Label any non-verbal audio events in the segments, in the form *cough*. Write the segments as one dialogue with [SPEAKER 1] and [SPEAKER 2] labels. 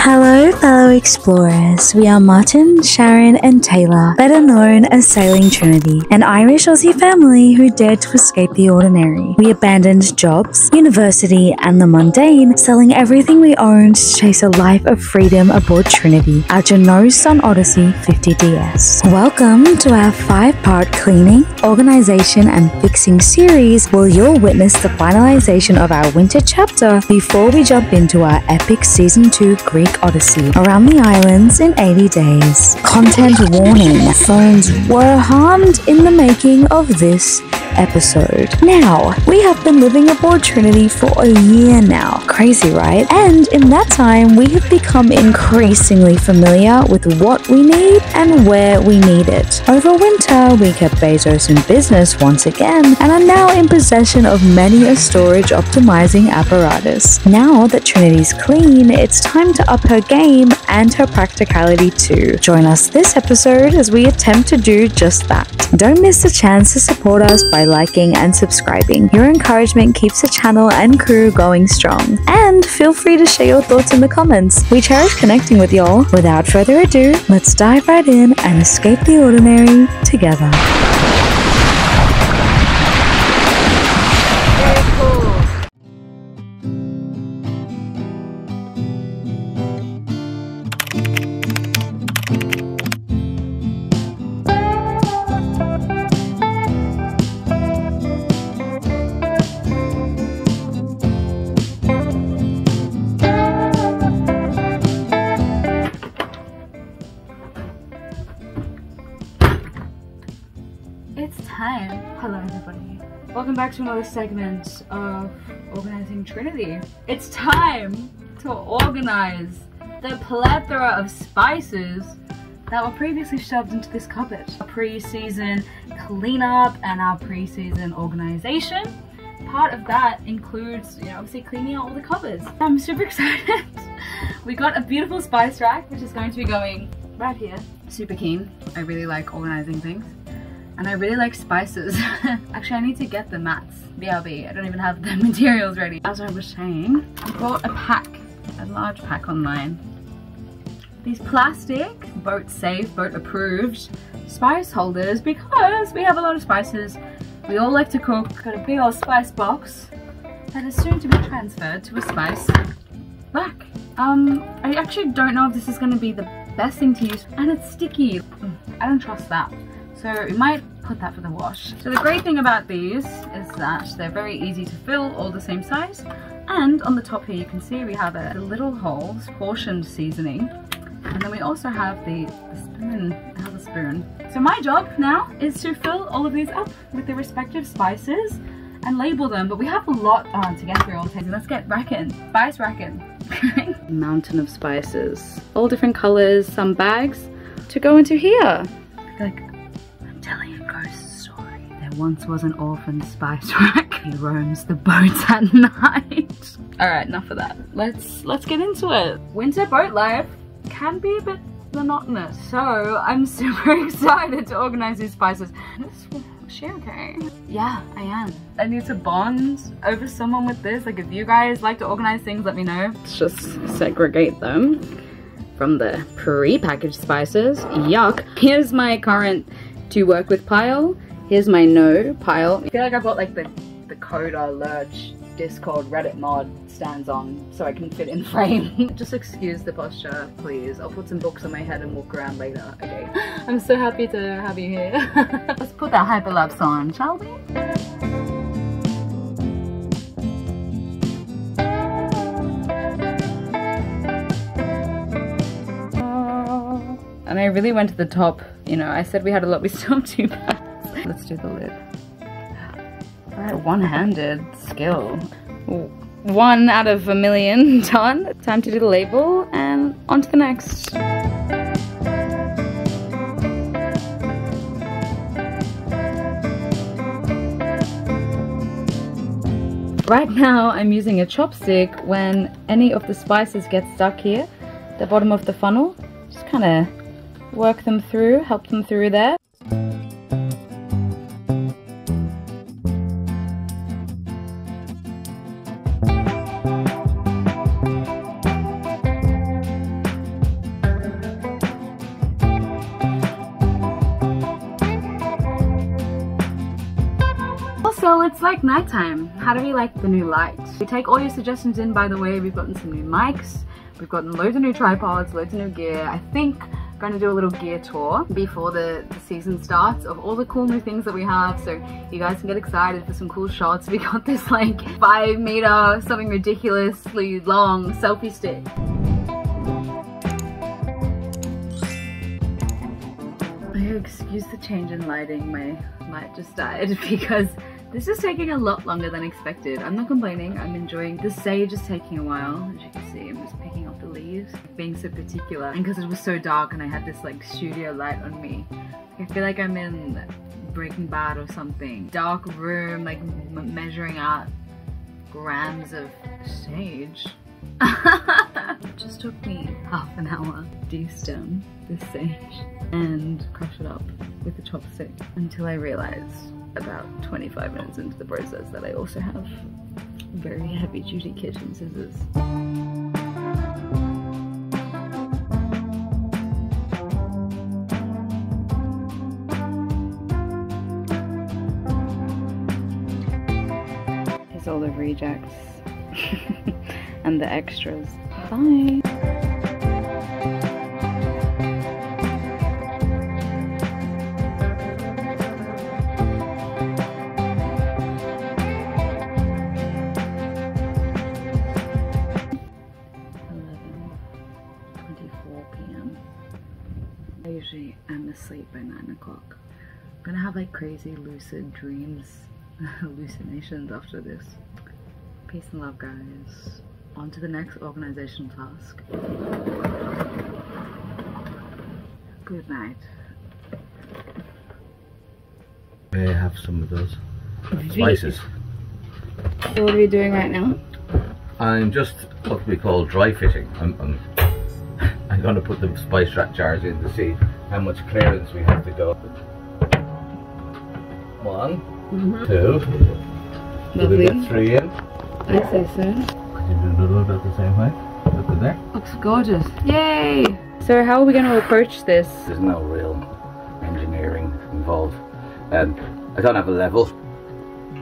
[SPEAKER 1] Hello, fellow explorers. We are Martin, Sharon, and Taylor, better known as Sailing Trinity, an Irish Aussie family who dared to escape the ordinary. We abandoned jobs, university, and the mundane, selling everything we owned to chase a life of freedom aboard Trinity, our Jeanneau Sun Odyssey 50DS. Welcome to our five part cleaning, organization, and fixing series where you'll witness the finalization of our winter chapter before we jump into our epic Season 2 Greek Odyssey around the islands in 80 days. Content warning phones were harmed in the making of this episode. Now, we have been living aboard Trinity for a year now. Crazy, right? And in that time, we have become increasingly familiar with what we need and where we need it. Over winter, we kept Bezos in business once again and are now in possession of many a storage optimizing apparatus. Now that Trinity's clean, it's time to up her game and her practicality too. Join us this episode as we attempt to do just that. Don't miss the chance to support us by liking and subscribing. Your encouragement keeps the channel and crew going strong. And feel free to share your thoughts in the comments. We cherish connecting with y'all. Without further ado, let's dive right in and escape the ordinary together.
[SPEAKER 2] To another segment of Organizing Trinity. It's time to organize the plethora of spices that were previously shoved into this cupboard. Our pre-season cleanup and our pre-season organization. Part of that includes, you know, obviously cleaning out all the cupboards. I'm super *laughs* excited. we got a beautiful spice rack, which is going to be going right here. Super keen. I really like organizing things. And I really like spices. *laughs* Actually, I need to get the mats. BRB. I don't even have the *laughs* materials ready. As I was saying, I bought a pack, a large pack online. These plastic, boat safe, boat approved spice holders because we have a lot of spices. We all like to cook. Got a big old spice box that is soon to be transferred to a spice rack. Um, I actually don't know if this is going to be the best thing to use. And it's sticky. Mm, I don't trust that. So we might put that for the wash. So the great thing about these is that they're very easy to fill, all the same size. And on the top here you can see we have a little holes, portioned seasoning. And then we also have the, the spoon, I have a spoon. So my job now is to fill all of these up with the respective spices and label them. But we have a lot uh, to get through all. So let's get racking, spice racking. *laughs* Mountain of spices, all different colors, some bags to go into here. Like once was an orphan spice *laughs* rack. He roams the boats at *laughs* night. Alright, enough of that. Let's let's get into it. Winter boat life can be a bit monotonous. So I'm *laughs* super excited to organize these spices. Is she okay? Yeah, I am. I need to bond over someone with this. Like if you guys like to organize things, let me know. Let's just segregate them from the pre-packaged spices. Yuck. Here's my current to work with pile. Here's my no pile. I feel like I've got like the, the Coda Lurch Discord Reddit mod stands on so I can fit in *laughs* frame. Just excuse the posture, please. I'll put some books on my head and walk around later, okay? *gasps* I'm so happy to have you here. *laughs* Let's put that hyperlapse on, shall we? And I really went to the top. You know, I said we had a lot, we still have two bags. Let's do the lid. Alright, one-handed skill. One out of a million *laughs* done. Time to do the label and on to the next. Right now I'm using a chopstick when any of the spices get stuck here, the bottom of the funnel. Just kind of work them through, help them through there. Also, it's like nighttime. How do we like the new lights? We take all your suggestions in, by the way. We've gotten some new mics. We've gotten loads of new tripods, loads of new gear. I think I'm going to do a little gear tour before the, the season starts of all the cool new things that we have so you guys can get excited for some cool shots. We got this like five meter, something ridiculously long selfie stick. Oh, excuse the change in lighting, my light just died *laughs* because this is taking a lot longer than expected. I'm not complaining, I'm enjoying, the sage is taking a while, as you can see, I'm just picking up the leaves, being so particular. And because it was so dark and I had this like studio light on me, I feel like I'm in Breaking Bad or something. Dark room, like measuring out grams of sage. *laughs* it just took me half an hour to destem this sage and crush it up with the chopstick until I realized about 25 minutes into the process that I also have very heavy duty kitchen scissors. Here's all the rejects *laughs* and the extras. Bye! Asleep by 9 o'clock. I'm gonna have like crazy lucid dreams, *laughs* hallucinations after this. Peace and love guys. On to the next organizational task. Good night.
[SPEAKER 3] May I have some of those spices?
[SPEAKER 2] So what are we doing right now?
[SPEAKER 3] I'm just what we call dry fitting. I'm, I'm, I'm going to put the spice rack jars in to see how much clearance we have to go. One, mm -hmm. two. Did we get three in?
[SPEAKER 2] I say so.
[SPEAKER 3] Could you do another about the same height? Look at there.
[SPEAKER 2] Looks gorgeous. Yay! So how are we going to approach this?
[SPEAKER 3] There's no real engineering involved. Um, I don't have a level.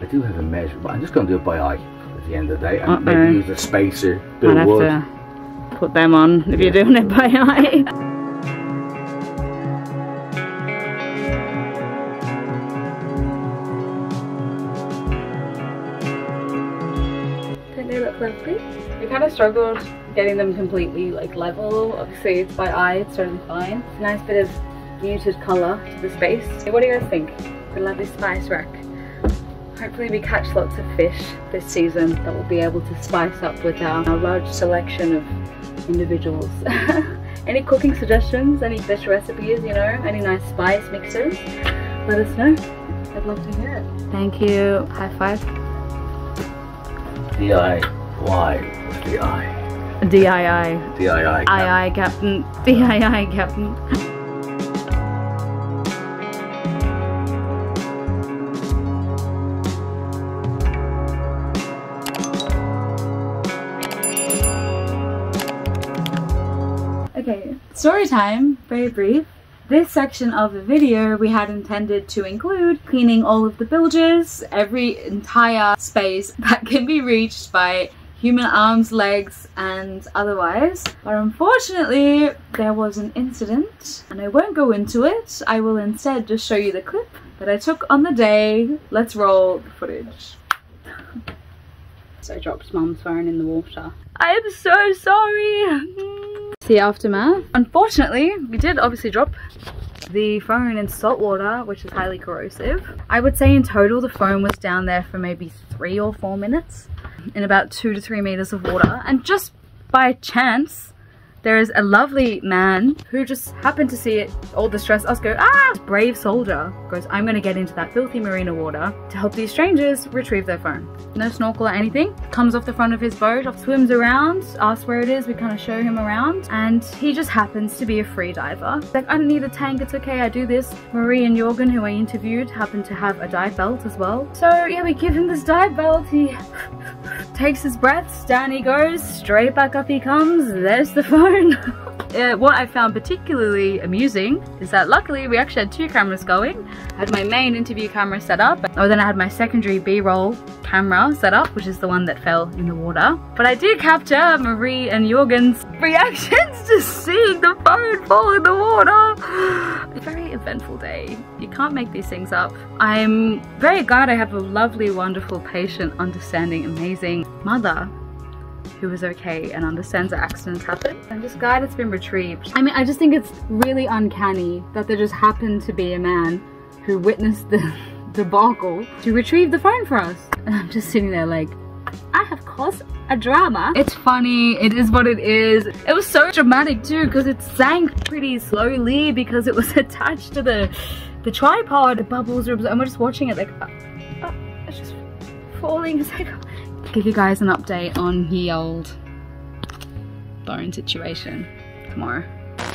[SPEAKER 3] I do have a measure, but I'm just going to do it by eye at the end of the day and uh -oh. maybe use a spacer, bit
[SPEAKER 2] I'll
[SPEAKER 3] of wood.
[SPEAKER 2] Have to put them on if yeah. you're doing it by eye. We kind of struggled getting them completely like level. Obviously it's by eye, it's totally fine. It's a nice bit of muted colour to the space. What do you guys think? We love this spice rack. Hopefully we catch lots of fish this season that we'll be able to spice up with our, our large selection of individuals. *laughs* any cooking suggestions, any fish recipes, you know, any nice spice mixes, let us know. I'd love to hear it. Thank you. High five.
[SPEAKER 3] DI. Y was the I.
[SPEAKER 2] DII.
[SPEAKER 3] DII.
[SPEAKER 2] II Captain. DII Captain. *laughs* story time, very brief. This section of the video we had intended to include cleaning all of the bilges, every entire space *laughs* that can be reached by human arms, legs, and otherwise. But unfortunately, there was an incident, and I won't go into it. I will instead just show you the clip that I took on the day. Let's roll the footage. so I dropped mom's phone in the water. I am so sorry. *laughs* See aftermath. Unfortunately, we did obviously drop the phone in salt water, which is highly corrosive. I would say in total the phone was down there for maybe three or four minutes in about two to three meters of water. And just by chance, there is a lovely man who just happened to see it, all the stress, us go, ah! Brave soldier goes, I'm gonna get into that filthy marina water to help these strangers retrieve their phone. No snorkel or anything. Comes off the front of his boat, swims around, asks where it is, we kind of show him around, and he just happens to be a free diver. Like, I don't need a tank, it's okay, I do this. Marie and Jorgen, who I interviewed, happen to have a dive belt as well. So yeah, we give him this dive belt, he *laughs* takes his breaths, down he goes, straight back up he comes, there's the phone. *laughs* uh, what I found particularly amusing is that luckily we actually had two cameras going. I had my main interview camera set up, or then I had my secondary B-roll camera set up, which is the one that fell in the water. But I did capture Marie and Jorgen's reactions to seeing the phone fall in the water. A very eventful day. You can't make these things up. I'm very glad I have a lovely, wonderful, patient, understanding, amazing mother who is okay and understands that accidents happen. I'm just glad it's been retrieved. I mean, I just think it's really uncanny that there just happened to be a man who witnessed the *laughs* debacle to retrieve the phone for us. And I'm just sitting there like, I have caused a drama. It's funny, it is what it is. It was so dramatic too because it sank pretty slowly because it was *laughs* attached to the the tripod. The bubbles were, and we're just watching it like, uh, uh, it's just falling. *laughs* It's like, give you guys an update on the old bone situation tomorrow.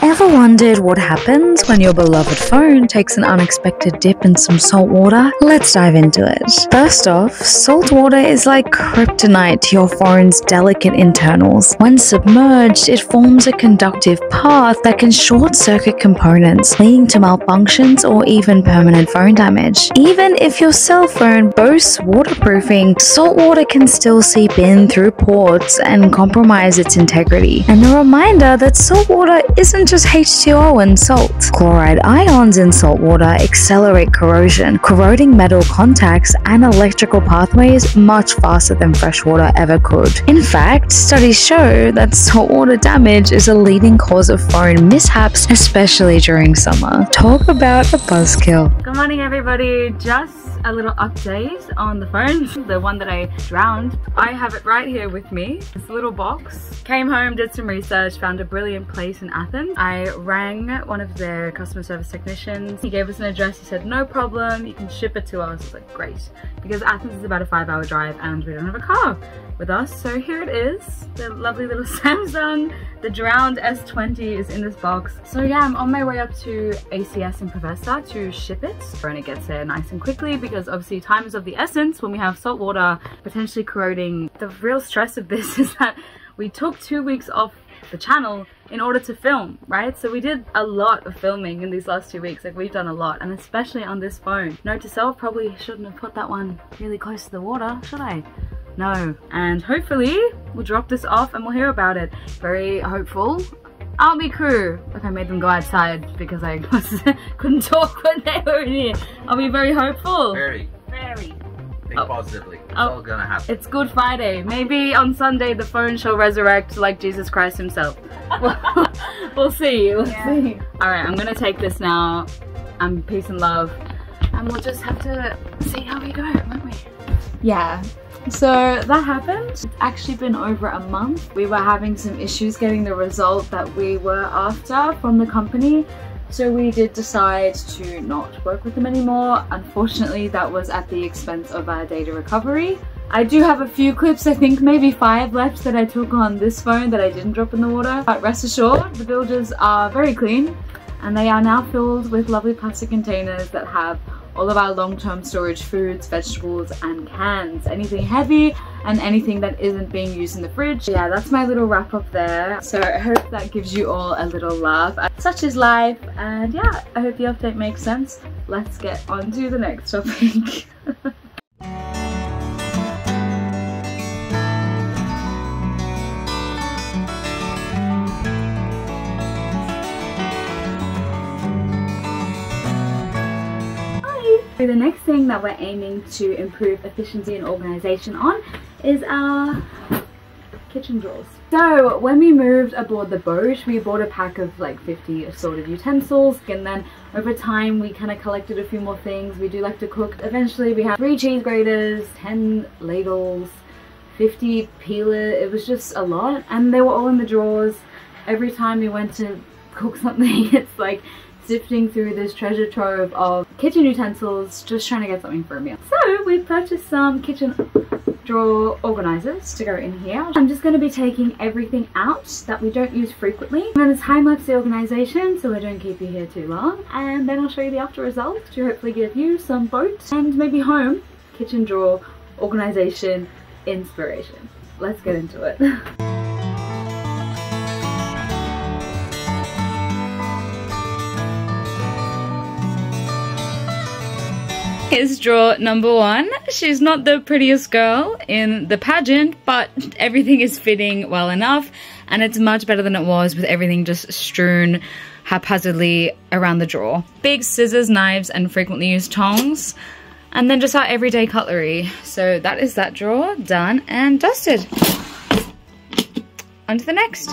[SPEAKER 1] Ever wondered what happens when your beloved phone takes an unexpected dip in some salt water? Let's dive into it. First off, salt water is like kryptonite to your phone's delicate internals. When submerged, it forms a conductive path that can short circuit components, leading to malfunctions or even permanent phone damage. Even if your cell phone boasts waterproofing, salt water can still seep in through ports and compromise its integrity. And a reminder that salt water isn't just H2O and salt. Chloride ions in salt water accelerate corrosion, corroding metal contacts and electrical pathways much faster than fresh water ever could. In fact, studies show that saltwater damage is a leading cause of phone mishaps, especially during summer. Talk about a buzzkill.
[SPEAKER 2] Good morning everybody, just a little update on the phone, the one that I drowned. I have it right here with me, this little box. Came home, did some research, found a brilliant place in Athens. I rang one of their customer service technicians. He gave us an address, he said, no problem, you can ship it to us. I was like, great. Because Athens is about a five hour drive and we don't have a car with us. So here it is, the lovely little *laughs* Samsung. The drowned S20 is in this box. So yeah, I'm on my way up to ACS in Preveza to ship it. And it gets there nice and quickly because obviously time is of the essence when we have salt water potentially corroding. The real stress of this *laughs* is that we took two weeks off the channel in order to film, right? So we did a lot of filming in these last two weeks. Like we've done a lot and especially on this phone. Note to self, probably shouldn't have put that one really close to the water, should I? No. And hopefully we'll drop this off and we'll hear about it. Very hopeful. Army crew. Look, I made them go outside because I *laughs* couldn't talk when they were in here. Are we very hopeful?
[SPEAKER 3] Very. Think
[SPEAKER 2] Oh.
[SPEAKER 3] positively. It's
[SPEAKER 2] Oh.
[SPEAKER 3] all gonna happen.
[SPEAKER 2] It's Good Friday. Maybe on Sunday the phone shall resurrect like Jesus Christ himself. *laughs* we'll, *laughs* we'll see. We'll see. Alright, I'm gonna take this now. Um, peace and love. And we'll just have to see how we go, won't we? Yeah. So that happened. It's actually been over a month. We were having some issues getting the result that we were after from the company. So we did decide to not work with them anymore. Unfortunately, that was at the expense of our data recovery. I do have a few clips, I think maybe five left that I took on this phone that I didn't drop in the water. But rest assured, the bilges are very clean and they are now filled with lovely plastic containers that have all of our long-term storage foods, vegetables and cans. Anything heavy and anything that isn't being used in the fridge. Yeah, that's my little wrap up there. So I hope that gives you all a little laugh. Uh, such is life and yeah, I hope the update makes sense. Let's get on to the next topic. *laughs* So the next thing that we're aiming to improve efficiency and organization on is our kitchen drawers. So when we moved aboard the boat, we bought a pack of like 50 assorted utensils and then over time we kind of collected a few more things. We do like to cook. Eventually we had three cheese graters, 10 ladles, 50 peeler. It was just a lot and they were all in the drawers. Every time we went to cook *laughs* something, it's like sifting through this treasure trove of kitchen utensils, just trying to get something for a meal. So we purchased some kitchen drawer organizers to go in here. I'm just going to be taking everything out that we don't use frequently. I'm going to time lapse the organization so I don't keep you here too long and then I'll show you the after result to hopefully give you some boat and maybe home kitchen drawer organization inspiration. Let's get into it. *laughs* is drawer number one. She's not the prettiest girl in the pageant, but everything is fitting well enough and it's much better than it was with everything just strewn haphazardly around the drawer. Big scissors, knives, and frequently used tongs. And then just our everyday cutlery. So that is that drawer done and dusted. On to the next.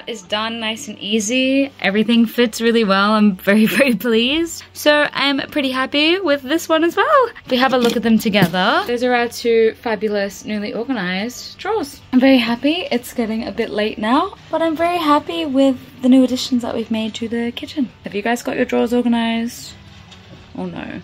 [SPEAKER 2] That is done nice and easy. Everything fits really well. I'm very, *laughs* very pleased. So I'm pretty happy with this one as well. If We have a look at them together. Those are our two fabulous, newly organized drawers. I'm very happy. It's getting a bit late now, but I'm very happy with the new additions that we've made to the kitchen. Have you guys got your drawers organized? Oh no.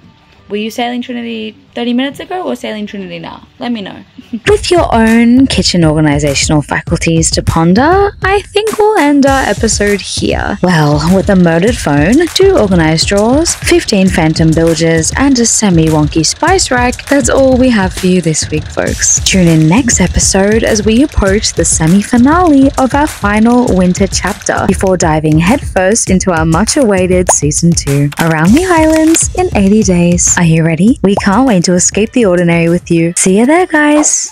[SPEAKER 2] Were you sailing Trinity 30 minutes ago or sailing Trinity now? Let me know. *laughs*
[SPEAKER 1] With your own kitchen organizational faculties to ponder, I think we'll end our episode here. Well, with a murdered phone, two organized drawers, 15 phantom bilges, and a semi wonky spice rack, that's all we have for you this week, folks. Tune in next episode as we approach the semi finale of our final winter chapter before diving headfirst into our much awaited season 2 around the islands in 80 days. Are you ready? We can't wait to escape the ordinary with you. See you there, guys.